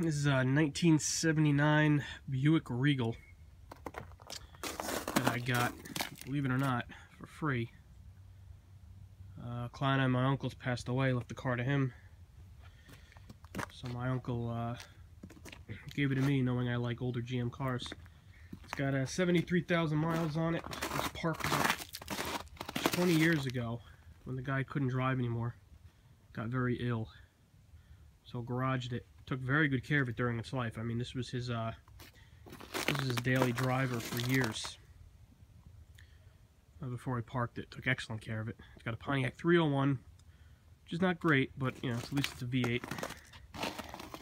This is a 1979 Buick Regal that I got, believe it or not, for free. Uh, Klein and my uncle's passed away, left the car to him. So my uncle uh, gave it to me knowing I like older GM cars. It's got uh, 73,000 miles on it. It was parked 20 years ago when the guy couldn't drive anymore. Got very ill. So garaged it. Took very good care of it during its life. I mean, this was his uh, this was his daily driver for years. Uh, before I parked it, took excellent care of it. It's got a Pontiac 301, which is not great, but you know, at least it's a V8.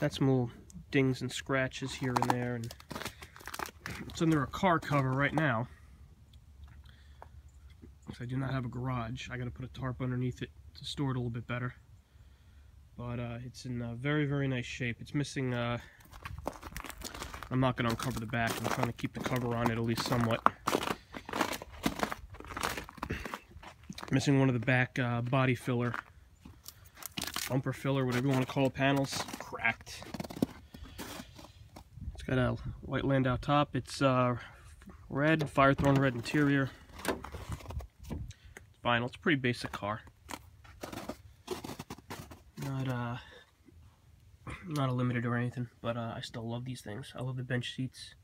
Got some little dings and scratches here and there, and it's under a car cover right now. I do not have a garage. I got to put a tarp underneath it to store it a little bit better. But uh, it's in very, very nice shape. It's missing, uh, I'm not going to uncover the back. I'm trying to keep the cover on it at least somewhat. Missing one of the back uh, body filler, bumper filler, whatever you want to call it, panels, cracked. It's got a white Landau top. It's uh, red, Firethorn red interior It's vinyl. It's a pretty basic car. Not uh, not a limited or anything, but uh, I still love these things. I love the bench seats.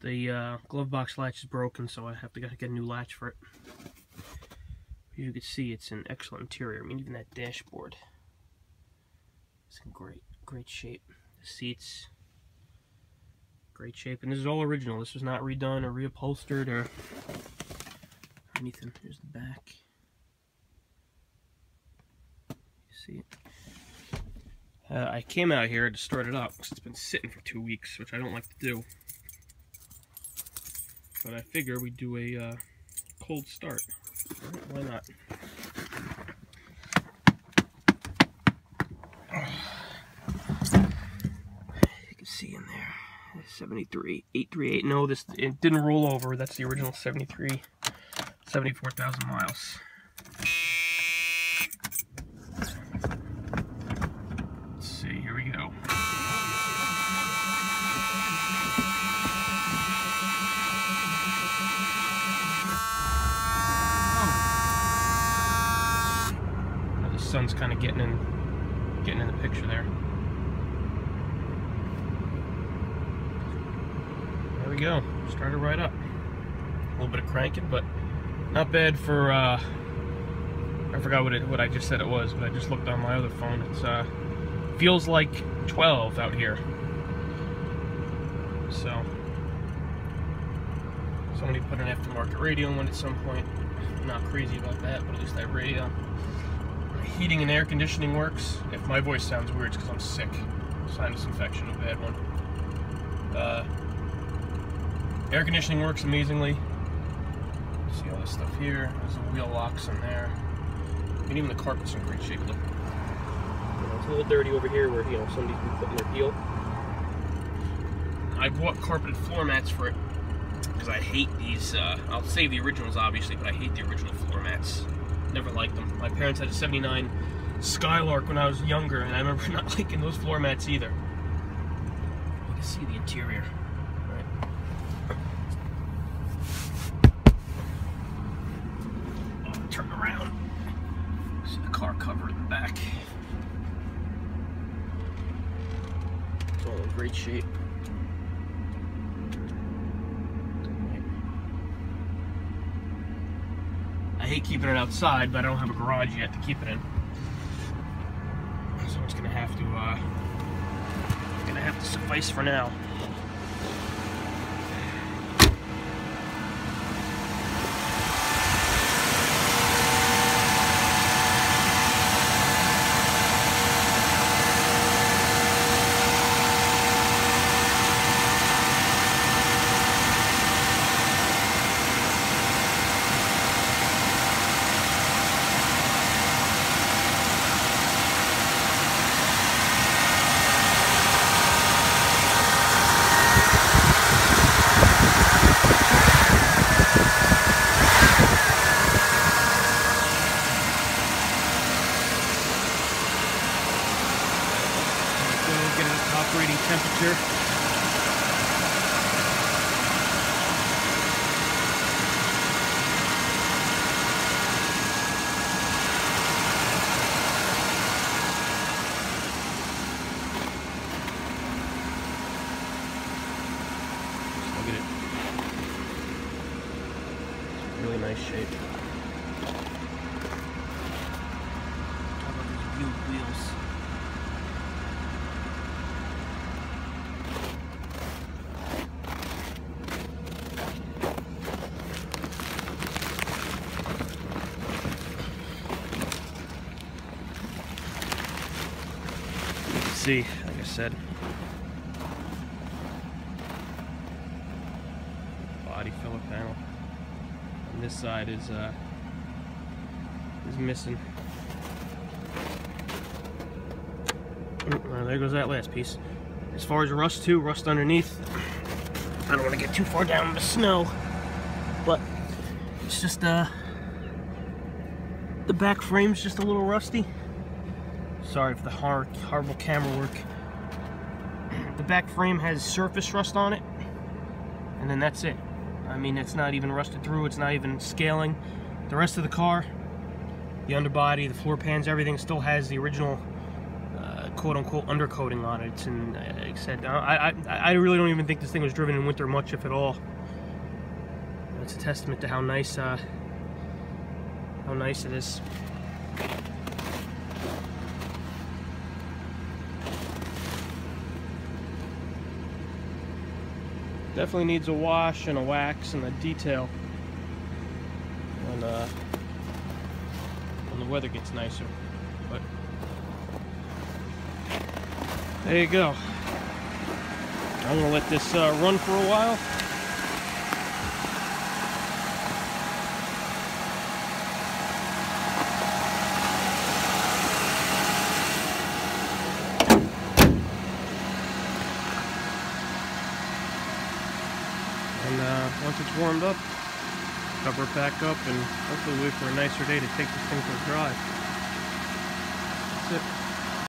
The uh, glove box latch is broken, so I have to get a new latch for it. As You can see it's an excellent interior. I mean, even that dashboard is in great, great shape. The seats, great shape, and this is all original. This was not redone or reupholstered or anything. Here's the back. You see it? Uh, I came out here to start it up because it's been sitting for two weeks, which I don't like to do. But I figure we do a uh, cold start. Why not? You can see in there, 73, 838. No, this it didn't roll over. That's the original 73. 74,000 miles. Let's see, here we go. Oh. The sun's kind of getting in, getting in the picture there. There we go. Started right up. A little bit of cranking, but not bad for, uh, I forgot what it, what I just said it was, but I just looked on my other phone. It's, uh, feels like 12 out here. So, somebody put an aftermarket radio in at some point. Not crazy about that, but at least that radio. Heating and air conditioning works. If my voice sounds weird, it's because I'm sick. Sinus infection, a bad one. Uh, air conditioning works amazingly see all this stuff here. There's the wheel locks in there. And even the carpet's in great shape. Look. It's a little dirty over here where, you know, somebody's been putting their heel. I bought carpeted floor mats for it because I hate these. Uh, I'll save the originals, obviously, but I hate the original floor mats. Never liked them. My parents had a 79 Skylark when I was younger, and I remember not liking those floor mats either. You can see the interior. Oh, turn around. See the car cover in the back. It's all in great shape. Keeping it outside, but I don't have a garage yet to keep it in. So it's gonna have to, uh, gonna have to suffice for now. Operating temperature. Shape. How about these blue wheels? See, like I said, body filler panel. And this side is uh is missing. Mm, Well, there goes that last piece. As far as rust too, rust underneath. I don't want to get too far down in the snow, but it's just uh the back frame's just a little rusty. Sorry for the hor horrible camera work. The back frame has surface rust on it, and then that's it. I mean, it's not even rusted through, it's not even scaling. The rest of the car, the underbody, the floor pans, everything still has the original uh, quote-unquote undercoating on it. And uh, like I said, I, I, I really don't even think this thing was driven in winter much, if at all. It's a testament to how nice, uh, how nice it is. Definitely needs a wash and a wax and a detail. And uh, when the weather gets nicer. But there you go. I'm gonna let this uh, run for a while. And uh, once it's warmed up, cover it back up and hopefully wait for a nicer day to take this thing for a drive. That's it.